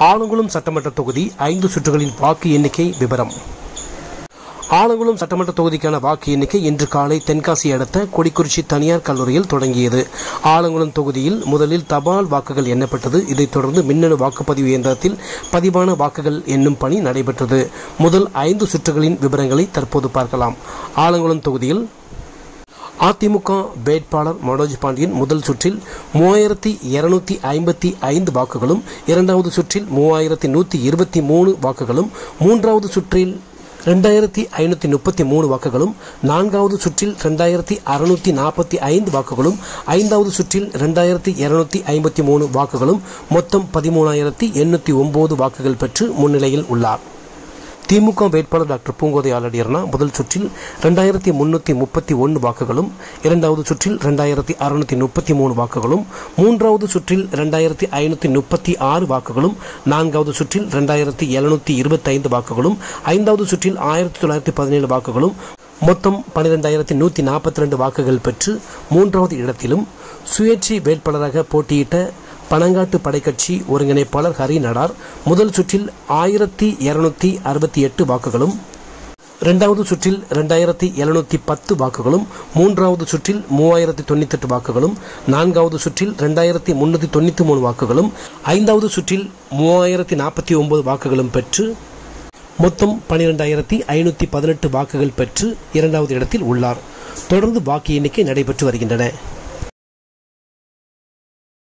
ஆலங்குளம் சட்டமன்ற தொகுதி ஐந்து சுற்றுகளின் வாக்கு எண்ணிக்கை விவரம் ஆலங்குளம் சட்டமன்ற தொகுதிக்கான வாக்கு எண்ணிக்கை இன்று காலை தென்காசி அடுத்த கொடிக்குறிச்சி தனியார் கல்லூரியில் தொடங்கியது. ஆலங்குளம் தொகுதியில் முதலில் தபால் வாக்குகள் எண்ணப்பட்டது. இதைத் தொடர்ந்து மின்னணு வாக்குப்பதிவு இயந்திரத்தில் பதிவான வாக்குகள் எண்ணும் பணி நடைபெற்றது. முதல் ஐந்து சுற்றுகளின் விவரங்களை தற்போது பார்க்கலாம். ஆலங்குளம் தொகுதியில் அதிமுக வேட்பாளர் மனோஜ் பாண்டியன் முதல் சுற்றில் மூவாயிரத்தி இருநூத்தி ஐம்பத்தி ஐந்து வாக்குகளும் இரண்டாவது சுற்றில் மூவாயிரத்தி நூத்தி இருபத்தி மூணு வாக்குகளும் மூன்றாவது சுற்றில் ரெண்டாயிரத்தி ஐநூத்தி முப்பத்தி மூணு வாக்குகளும் நான்காவது சுற்றில் ரெண்டாயிரத்தி அறுநூத்தி நாற்பத்தி ஐந்து வாக்குகளும் ஐந்தாவது சுற்றில் ரெண்டாயிரத்தி இருநூத்தி ஐம்பத்தி மூணு வாக்குகளும் மொத்தம் பதிமூணாயிரத்தி எண்ணூத்தி ஒன்பது வாக்குகள் பெற்று முன்னிலையில் உள்ளார். திமுக வேட்பாளர் டாக்டர் பூங்கோதை ஆலடியர்னா முதல் சுற்றில் ரெண்டாயிரத்தி முன்னூத்தி முப்பத்தி ஒன்று வாக்குகளும் இரண்டாவது சுற்றில் ரெண்டாயிரத்தி அறுநூத்தி முப்பத்தி மூணு வாக்குகளும் மூன்றாவது சுற்றில் ரெண்டாயிரத்தி ஐநூத்தி முப்பத்தி ஆறு வாக்குகளும் நான்காவது சுற்றில் ரெண்டாயிரத்தி எழுநூத்தி இருபத்தைந்து வாக்குகளும் ஐந்தாவது சுற்றில் ஆயிரத்தி தொள்ளாயிரத்தி பதினேழு வாக்குகளும் மொத்தம் பனிரெண்டாயிரத்தி நூற்றி நாற்பத்தி ரெண்டு வாக்குகள் பெற்று மூன்றாவது இடத்திலும் சுயேட்சை வேட்பாளராக போட்டியிட்ட பனங்காட்டு படைக்கட்சி ஒருங்கிணைப்பாளர் ஹரி நடார் முதல் சுற்றில் ஆயிரத்தி இருநூத்தி அறுபத்தி எட்டு வாக்குகளும் இரண்டாவது சுற்றில் ரெண்டாயிரத்தி எழுநூத்தி பத்து வாக்குகளும் மூன்றாவது சுற்றில் மூவாயிரத்தி தொண்ணூத்தி எட்டு வாக்குகளும் நான்காவது சுற்றில் ரெண்டாயிரத்தி முன்னூத்தி தொண்ணூத்தி மூணு வாக்குகளும் ஐந்தாவது சுற்றில் மூவாயிரத்தி நாற்பத்தி ஒன்பது வாக்குகளும் பெற்று மொத்தம் பனிரெண்டாயிரத்தி ஐநூத்தி பதினெட்டு வாக்குகள் பெற்று இரண்டாவது இடத்தில் உள்ளார். தொடர்ந்து வாக்கு எண்ணிக்கை நடைபெற்று வருகின்றன.